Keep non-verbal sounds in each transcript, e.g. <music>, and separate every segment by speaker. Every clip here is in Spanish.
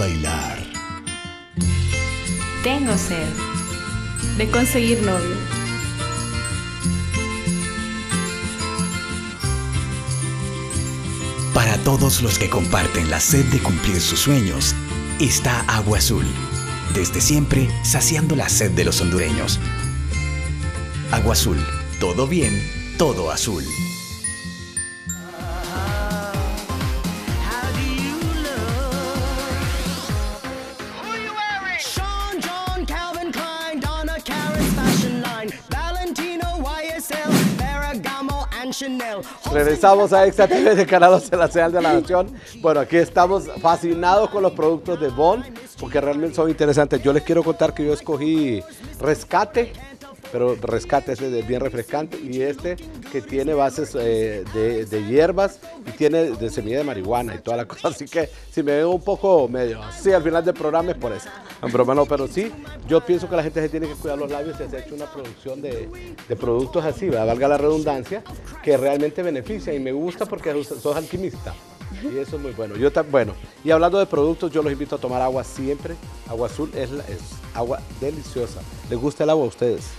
Speaker 1: bailar.
Speaker 2: Tengo sed de conseguir novio.
Speaker 1: Para todos los que comparten la sed de cumplir sus sueños, está Agua Azul. Desde siempre, saciando la sed de los hondureños. Agua Azul, todo bien, todo azul.
Speaker 3: Regresamos a Extra TV de Canal 12, la señal de la nación. Bueno, aquí estamos fascinados con los productos de Bond, porque realmente son interesantes. Yo les quiero contar que yo escogí Rescate, pero Rescate ese de bien refrescante, y este que tiene bases eh, de, hierbas y tiene de semilla de marihuana y toda la <laughs> cosa. Así que si me veo un poco medio así al final del programa es por eso. En broma no, pero sí, yo pienso que la gente se tiene que cuidar los labios y se ha hecho una producción de, de productos así, valga la redundancia, que realmente beneficia y me gusta porque sos, alquimista. Y eso es muy bueno. Yo bueno, y hablando de productos, yo los invito a tomar agua siempre. Agua azul es, es agua deliciosa. ¿Les gusta el agua a ustedes?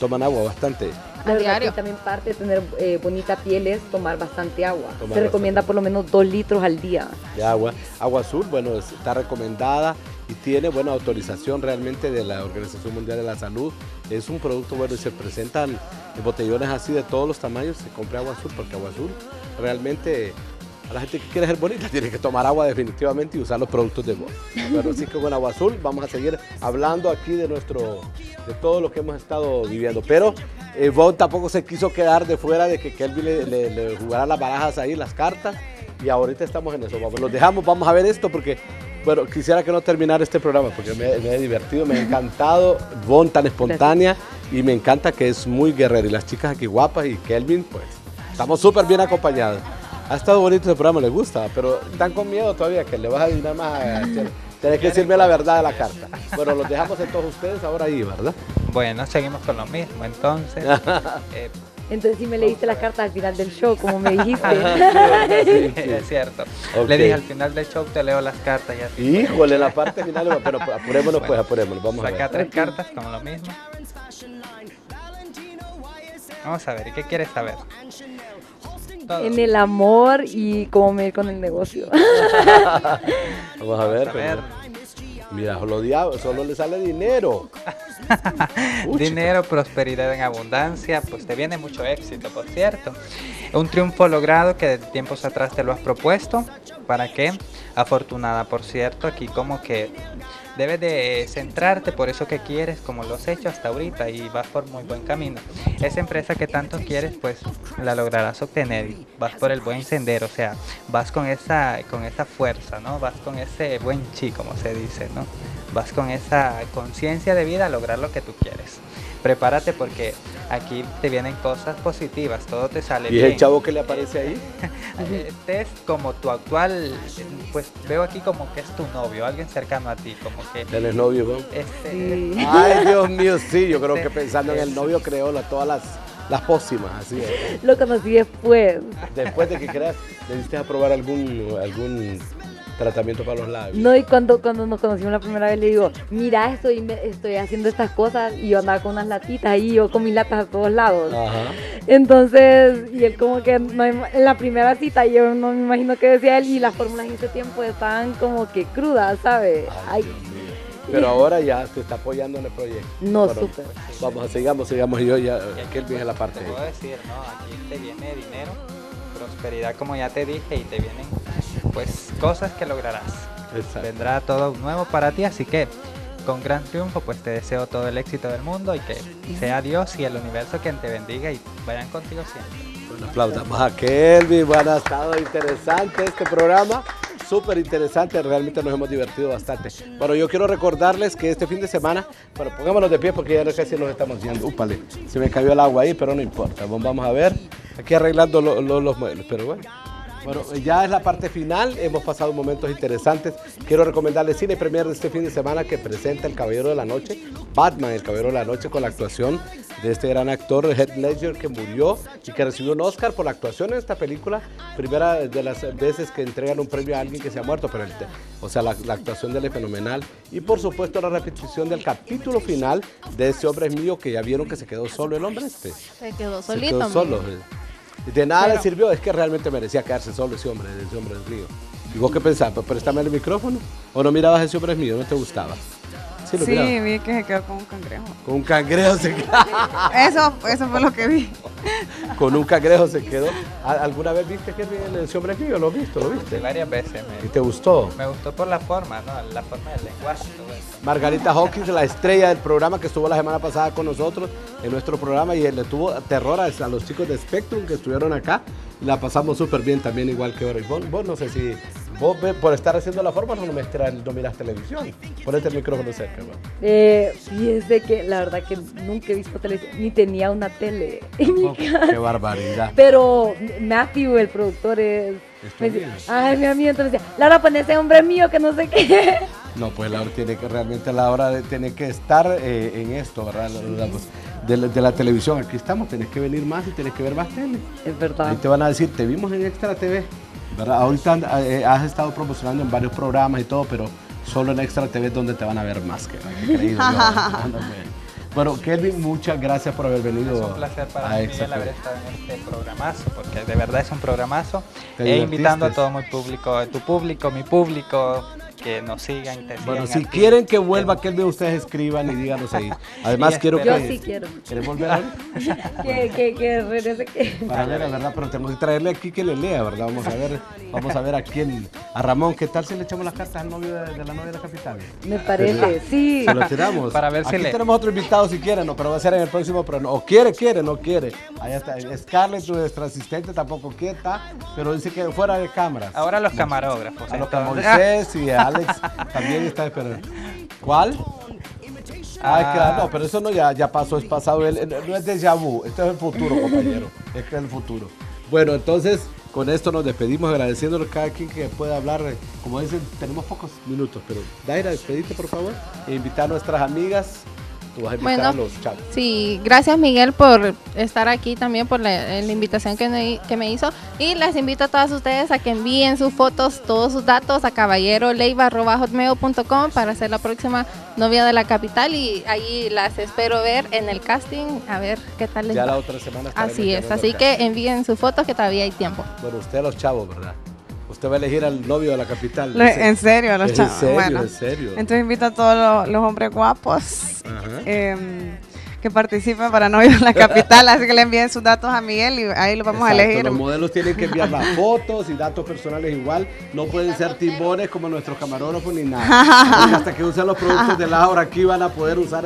Speaker 3: Toman agua bastante.
Speaker 4: La verdad
Speaker 5: diario.
Speaker 4: que también parte de tener eh, bonita piel es tomar bastante agua.
Speaker 3: Tomar
Speaker 4: Se recomienda por lo menos dos litros al día.
Speaker 3: de agua. Agua azul, bueno, es- está recomendada y tiene buena autorización realmente de la Organización Mundial de la Salud. Es un producto bueno y se presentan en botellones así de todos los tamaños. Se compra agua azul porque agua azul realmente a la gente que quiere ser bonita <laughs> tiene que tomar agua definitivamente y usar los productos de voz. Pero sí que con agua azul vamos a seguir hablando aquí de nuestro, todo lo que hemos estado viviendo. Pero eh, tampoco se quiso quedar de fuera de que Kelvin le, le- le las barajas ahí, las cartas. Y ahorita estamos en eso. Vamos, los dejamos, vamos a ver esto porque, bueno, quisiera que no terminara este programa porque me, me he divertido, me ha encantado. Von tan espontánea y me encanta que es muy guerrera. Y las chicas aquí guapas y Kelvin, pues, estamos súper bien acompañados. Ha estado bonito el programa, les gusta, pero están con miedo todavía que le vas a adivinar más. a Tienes que decirme la verdad de la carta. Bueno, los dejamos en todos ustedes ahora ahí, ¿verdad?
Speaker 6: Bueno, seguimos con lo mismo. Entonces, <laughs> eh,
Speaker 4: Entonces sí me leíste las cartas al final del show, como me <laughs> dijiste.
Speaker 3: Sí, sí.
Speaker 6: es cierto. Le dije al final del show te leo las cartas y así.
Speaker 3: Híjole, la parte final, pero apurémonos pues, apurémonos, vamos a ver.
Speaker 6: tres cartas con lo mismo. Vamos a ver, ¿y qué quieres saber? Todo.
Speaker 4: en el amor y cómo me ir con el negocio. <laughs>
Speaker 3: Vamos a ver.
Speaker 6: Vamos a ver.
Speaker 3: Mira, solo, diablo, solo le sale dinero. <laughs>
Speaker 6: Dinero, prosperidad en abundancia, pues te viene mucho éxito, por cierto. Un triunfo logrado que de tiempos atrás te lo has propuesto. ¿Para qué? Afortunada, por cierto, aquí como que debes de centrarte por eso que quieres, como lo has hecho hasta ahorita y vas por muy buen camino. Esa empresa que tanto quieres, pues la lograrás obtener y vas por el buen sendero, o sea, vas con esa, con esa fuerza, ¿no? Vas con ese buen chi, como se dice, ¿no? Vas con esa conciencia de vida a lograr lo que tú quieres. Prepárate porque aquí te vienen cosas positivas, todo te sale
Speaker 3: ¿Y
Speaker 6: bien.
Speaker 3: el chavo que le aparece ahí? <laughs>
Speaker 6: Este es como tu actual, pues veo aquí como que es tu novio, alguien cercano a ti, como que
Speaker 3: Él es novio, ¿no?
Speaker 6: este,
Speaker 4: Sí. <laughs>
Speaker 3: Ay, Dios mío, sí, yo creo que pensando en el novio creó la- todas las, las pócimas, así es.
Speaker 4: Lo conocí después.
Speaker 3: Después de que creas, debiste aprobar algún, algún tratamiento para los labios.
Speaker 4: No, y cuando, cuando nos conocimos la primera vez le digo, mira, estoy, estoy haciendo estas cosas y yo andaba con unas latitas y yo con mis latas a todos lados.
Speaker 3: Ajá.
Speaker 4: Entonces, y él como que no en la primera cita yo no me imagino qué decía él y las fórmulas en ese tiempo estaban como que crudas, ¿sabes?
Speaker 3: Ay. Pero ahora ya se está apoyando en el proyecto.
Speaker 4: no,
Speaker 3: Bueno,
Speaker 4: súper.
Speaker 3: Vamos, sigamos, sigamos. Yo ya, él viene la parte.
Speaker 6: Te puedo decir, ¿no? Aquí te viene dinero, prosperidad, como ya te dije, y te vienen pues cosas que lograrás.
Speaker 3: Exacto.
Speaker 6: Vendrá todo nuevo para ti, así que con gran triunfo, pues te deseo todo el éxito del mundo y que sea Dios y el universo quien te bendiga y vayan contigo siempre.
Speaker 3: Bueno, aplaudamos a Kelvin. Bueno, ha estado interesante este programa. Súper interesante, realmente nos hemos divertido bastante. Bueno, yo quiero recordarles que este fin de semana, bueno, pongámonos de pie porque ya casi nos estamos yendo. Úpale, se me cayó el agua ahí, pero no importa. Vamos a ver, aquí arreglando lo- lo- los muebles, pero bueno. Bueno, ya es la parte final, hemos pasado momentos interesantes. Quiero recomendarles Cine Premier de este fin de semana que presenta El Caballero de la Noche, Batman, El Caballero de la Noche, con la actuación de este gran actor, Heath Ledger, que murió y que recibió un Oscar por la actuación en esta película. Primera de las veces que entregan un premio a alguien que se ha muerto, pero el o sea, la, la actuación de él es fenomenal. Y por supuesto la repetición del capítulo final de ese hombre es mío, que ya vieron que se quedó solo el hombre este.
Speaker 5: Se quedó
Speaker 3: Se
Speaker 5: solito.
Speaker 3: quedó solo. De nada le sirvió, es que realmente merecía quedarse solo ese hombre, ese hombre es mío. ¿Y vos qué pensabas? ¿Pues ¿Préstame el micrófono? ¿O no mirabas ese hombre es mío? ¿No te gustaba? Sí, lo
Speaker 7: Sí, vi que se quedó con un cangrejo.
Speaker 3: Con un cangrejo se quedó. <laughs>
Speaker 7: Eso, eso fue lo que vi.
Speaker 3: Con un cangrejo se quedó. ¿Al- ¿Alguna vez viste que ese hombre es mío? ¿Lo has visto? ¿Lo
Speaker 6: Sí,
Speaker 3: viste?
Speaker 6: varias veces.
Speaker 3: ¿Y
Speaker 6: Me,
Speaker 3: te gustó?
Speaker 6: me gustó por la forma, ¿no? La forma del lenguaje. todo eso.
Speaker 3: Margarita Hawkins, la estrella del programa que estuvo la semana pasada con nosotros en nuestro programa y le tuvo terror a, a los chicos de Spectrum que estuvieron acá. La pasamos súper bien también, igual que ahora. Y vos, vos no sé si vos ve- por estar haciendo la forma no, me no miras televisión. Ponete el micrófono cerca. ¿no?
Speaker 4: Eh, fíjese que la verdad que nunca he visto televisión, ni tenía una tele <laughs> en mi
Speaker 3: Oh,
Speaker 4: casa.
Speaker 3: qué barbaridad.
Speaker 4: Pero Matthew, el productor, es.
Speaker 3: ¿Es
Speaker 4: me decía, ay, mi amigo, entonces decía, Laura, pon ese hombre mío que no sé qué. <laughs>
Speaker 3: No, pues Laura tiene que realmente Laura tiene que estar eh, en esto, ¿verdad? Pues, De, la- de la televisión, aquí estamos, tenés que venir más y tenés que ver más tele.
Speaker 4: Es verdad.
Speaker 3: Ahí te van a decir, te vimos en Extra TV, ¿verdad? Ahorita eh, has estado promocionando en varios programas y todo, pero solo en Extra TV es donde te van a ver más que, que creído yo. No, <laughs> no, bueno. Kelvin, muchas gracias por haber venido
Speaker 6: Es un placer para mí, Miguel, haber estado en este programazo, porque de verdad es un programazo.
Speaker 3: Te
Speaker 6: E invitando a todo mi público, tu público, mi público, que nos sigan, te
Speaker 3: Bueno,
Speaker 6: sigan
Speaker 3: si
Speaker 6: ti.
Speaker 3: quieren que vuelva Kelvin, ustedes escriban y díganos ahí. <laughs> Además, quiero
Speaker 4: Yo
Speaker 3: que...
Speaker 4: sí quiero.
Speaker 3: ¿Quieres volver a <laughs>
Speaker 4: que, que, que regrese que.
Speaker 3: Para ver, la verdad, pero tenemos que traerle aquí que le lea, ¿verdad? Vamos a ver, vamos a ver a quién, a Ramón, ¿qué tal si le echamos las cartas al novio de, de la novia de la capital?
Speaker 4: Me parece, sí.
Speaker 3: Se lo tiramos.
Speaker 6: Para ver si
Speaker 3: Aquí
Speaker 6: le-
Speaker 3: tenemos otro invitado si quiere, no, pero va a ser en el próximo, pero no, o quiere, quiere, no quiere. Allá está, Scarlett, nuestra asistente, tampoco quieta, pero dice que fuera de cámaras.
Speaker 6: Ahora los camarógrafos.
Speaker 3: a lo que
Speaker 6: entonces-
Speaker 3: Moisés y a <laughs> Alex también está esperando. ¿Cuál? Ah, claro, no, pero eso no ya, ya pasó, es pasado, el- no es déjà vu, esto es el futuro, compañero, es que es el futuro. Bueno, entonces, con esto nos despedimos agradeciéndole a cada quien que pueda hablar, como dicen, tenemos pocos minutos, pero Daira, despedite por favor, e invitar a nuestras amigas, tú vas a invitar
Speaker 5: Bueno.
Speaker 3: a los.
Speaker 5: Sí, gracias Miguel por estar aquí también, por la, eh, la invitación que me, que me hizo. Y las invito a todas ustedes a que envíen sus fotos, todos sus datos a caballeroleiva.hotmail.com para ser la próxima novia de la capital. Y ahí las espero ver en el casting, a ver qué tal les
Speaker 3: Ya la otra semana
Speaker 5: Así es, así que envíen sus fotos que todavía hay tiempo.
Speaker 3: Bueno, usted a los chavos, ¿verdad? Usted va a elegir al novio de la capital.
Speaker 7: En serio, los
Speaker 3: ¿Es
Speaker 7: chavos.
Speaker 3: En serio,
Speaker 7: bueno,
Speaker 3: en serio.
Speaker 7: entonces invito a todos los, los hombres guapos em, que participen para Novio en la Capital. así que le envíen sus datos a Miguel y ahí lo vamos a elegir.
Speaker 3: Los modelos tienen que enviar las fotos y datos personales igual. No pueden ser timbones como nuestros camarógrafos ni nada. <laughs> Hasta que usen los productos de Laura aquí van a poder usar.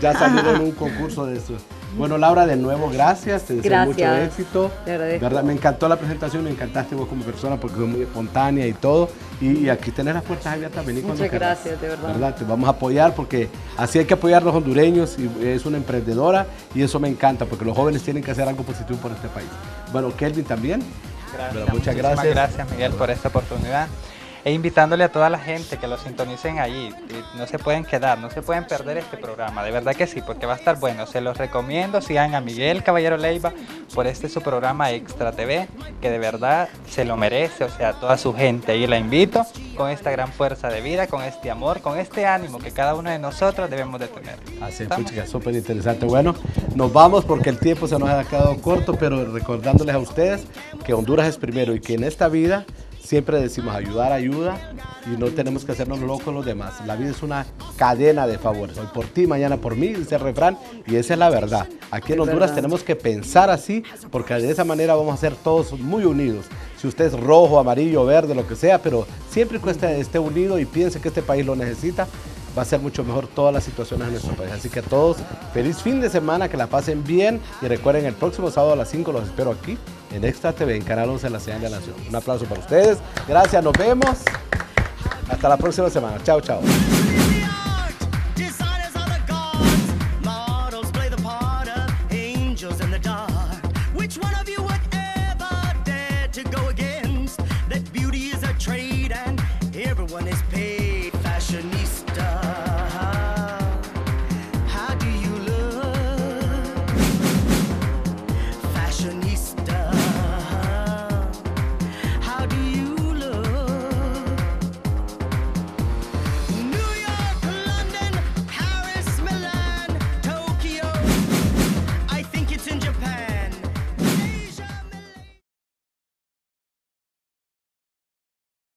Speaker 3: Ya salieron en un concurso de eso. Bueno, Laura, de nuevo, gracias. Te deseo mucho éxito.
Speaker 4: Te agradezco.
Speaker 3: ¿Verdad? Me encantó la presentación, me encantaste vos como persona porque sos muy espontánea y todo. Y, y aquí tenés las puertas abiertas, vení cuando
Speaker 4: Muchas gracias, de verdad.
Speaker 3: Te vamos a apoyar porque así hay que apoyar a los hondureños y es una emprendedora y eso me encanta porque los jóvenes tienen que hacer algo positivo por este país. Bueno, Kelvin también.
Speaker 6: Gracias,
Speaker 3: Bueno, muchas gracias.
Speaker 6: gracias Miguel por esta oportunidad. E invitándole a toda la gente que lo sintonicen allí. No se pueden quedar, no se pueden perder este programa. De verdad que sí, porque va a estar bueno. Se los recomiendo. Sigan a Miguel Caballero Leiva por este su programa Extra TV, que de verdad se lo merece. O sea, toda su gente. Y la invito con esta gran fuerza de vida, con este amor, con este ánimo que cada uno de nosotros debemos de tener.
Speaker 3: Así es, súper interesante. Bueno, nos vamos porque el tiempo se nos ha quedado corto, pero recordándoles a ustedes que Honduras es primero y que en esta vida siempre decimos ayudar ayuda y no tenemos que hacernos locos los demás. La vida es una cadena de favores. Hoy por ti, mañana por mí, dice el refrán, y esa es la verdad. Aquí en
Speaker 4: Es
Speaker 3: Honduras
Speaker 4: verdad.
Speaker 3: tenemos que pensar así porque de esa manera vamos a ser todos muy unidos. Si usted es rojo, amarillo, verde, lo que sea, pero siempre que esté unido y piense que este país lo necesita, va a ser mucho mejor todas las situaciones en nuestro país. Así que a todos, feliz fin de semana, que la pasen bien y recuerden el próximo sábado a las 5 los espero aquí en Extra TV, en Canal 11 de la Señal de la Nación. Un aplauso para ustedes, gracias, nos vemos. Hasta la próxima semana. Chao, chao.